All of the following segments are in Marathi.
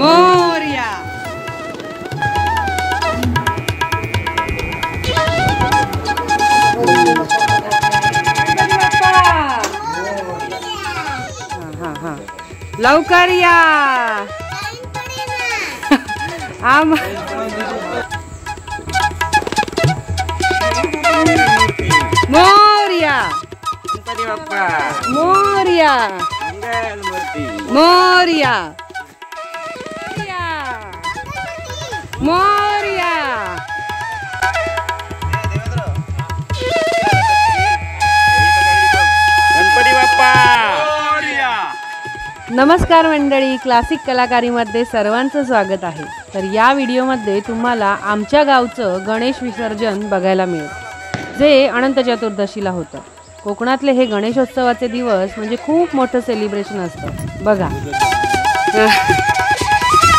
मोरया हा हा लवकर या आम मोरया गणपती बाप्पा मोरया मंगलमूर्ती मोरया मोरया गणपती बाप्पा. नमस्कार मंडळी क्लासिक कलाकारीमध्ये सर्वांचं स्वागत आहे. तर या व्हिडिओमध्ये तुम्हाला आमच्या गावचं गणेश विसर्जन बघायला मिळेल जे अनंत चतुर्दशीला होतं. कोकणातले हे गणेशोत्सवाचे दिवस म्हणजे खूप मोठं सेलिब्रेशन असतं. बघा.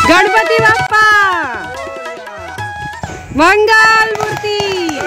गणपती बाप्पा! मंगल मूर्ती!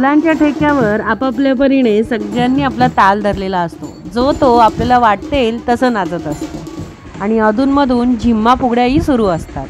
ढोलांच्या ठेक्यावर आपापल्या परीने सगळ्यांनी आपला ताल धरलेला असतो. जो तो आपल्याला वाटेल तसं नाचत असतो. आणि अधूनमधून झिम्मा फुगड्याही सुरू असतात.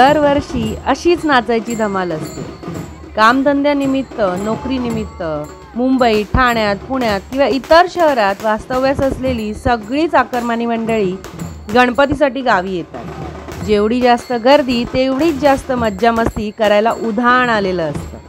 दरवर्षी अशीच नाचायची धमाल असते. कामधंद्यानिमित्त नोकरीनिमित्त मुंबई ठाण्यात पुण्यात किंवा इतर शहरात वास्तव्यास असलेली सगळीच आकर्मानी मंडळी गणपतीसाठी गावी येतात. जेवढी जास्त गर्दी तेवढीच जास्त मज्जामस्ती करायला उधाण आलेलं असतं.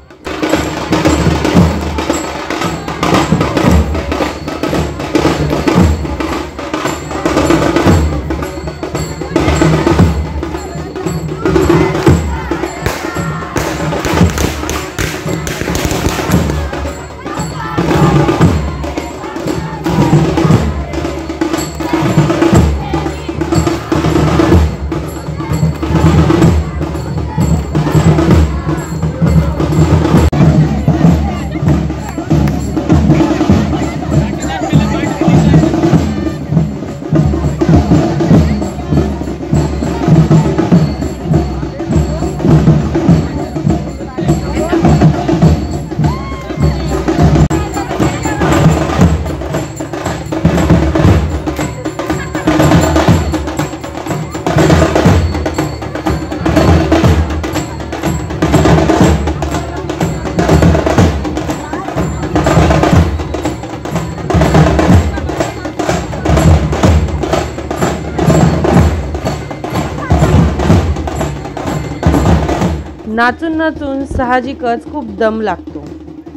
नाचून नाचून साहजिकच खूप दम लागतो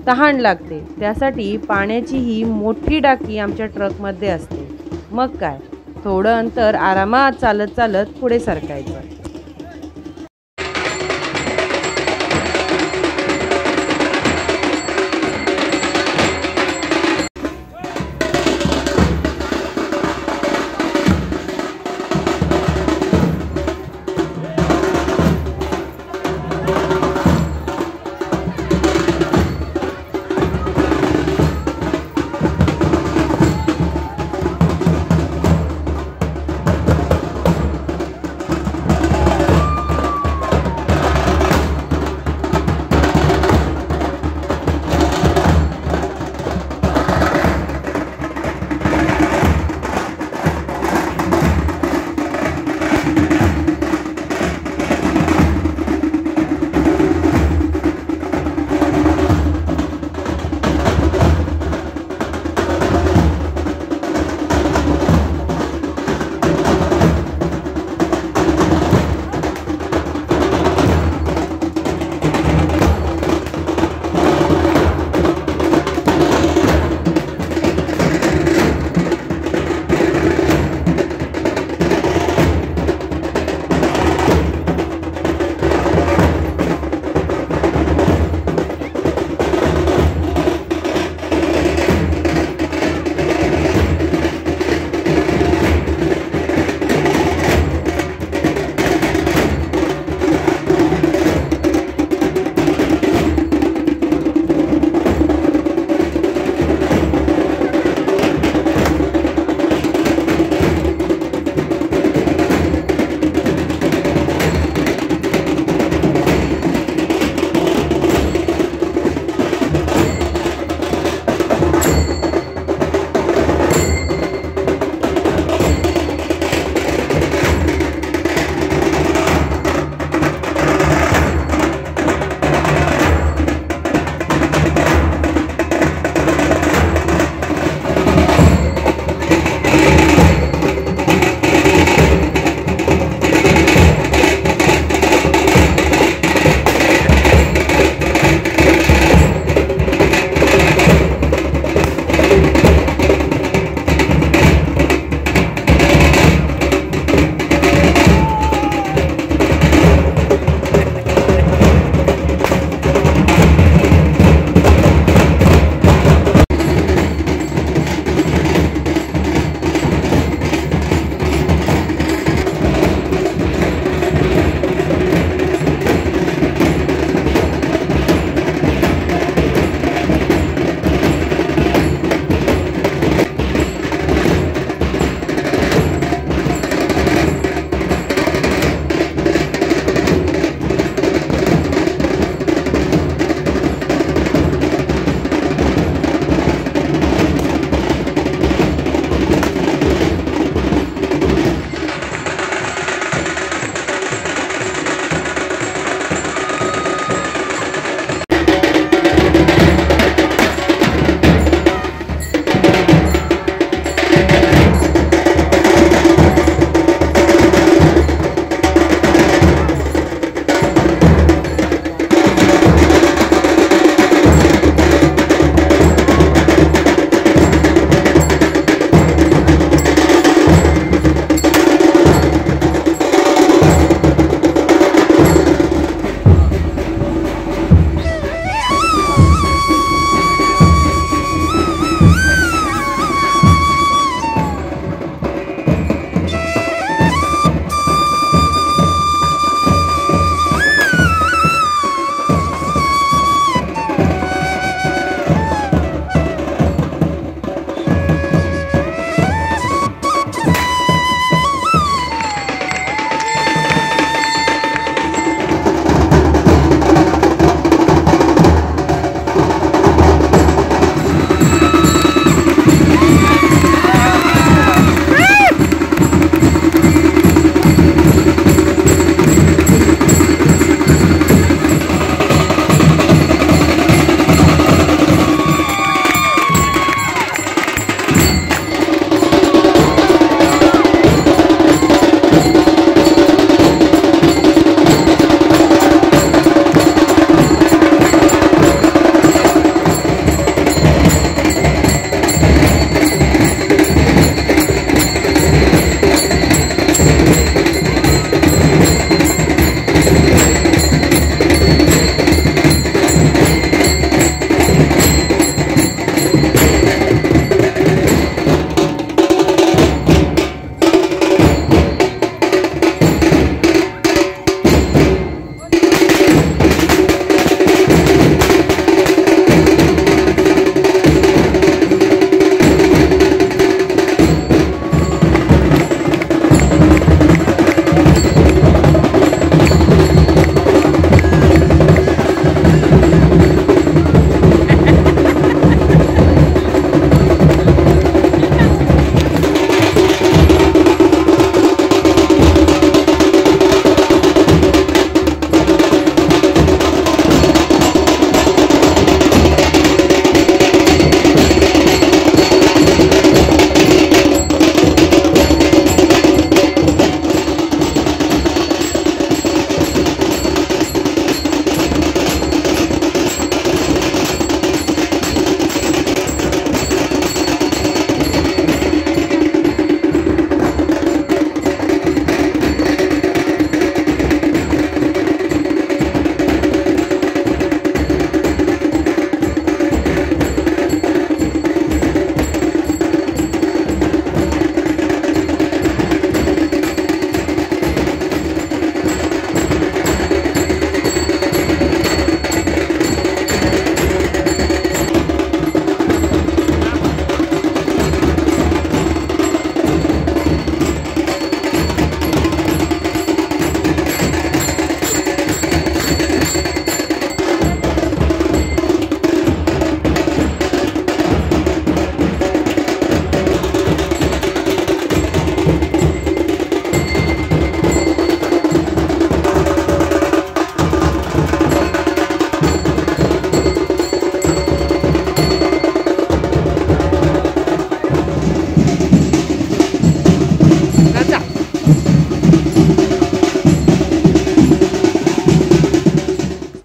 तहान लागते. त्यासाठी पाण्याची ही मोठी टाकी आमच्या ट्रकमध्ये असते. मग काय? थोडं अंतर आरामात चालत चालत पुढे सरकायचं.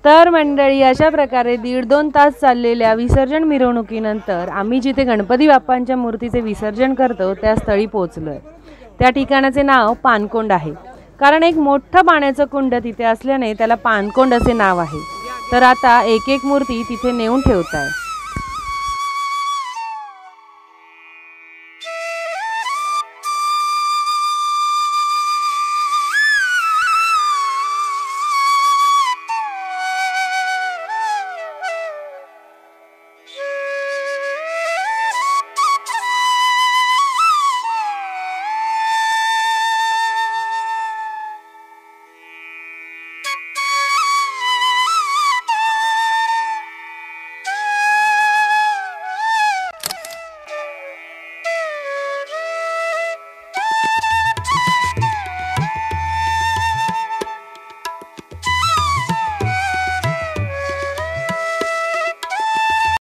तर मंडळी अशा प्रकारे दीड दोन तास चाललेल्या विसर्जन मिरवणुकीनंतर आम्ही जिथे गणपती बाप्पांच्या मूर्तीचे विसर्जन करतो त्या स्थळी पोचलो आहे त्या ठिकाणाचे नाव पानकोंड आहे. कारण एक मोठं पाण्याचं कुंड तिथे असल्याने त्याला पानकोंड असे नाव आहे. तर आता एक एक मूर्ती तिथे नेऊन ठेवत आहे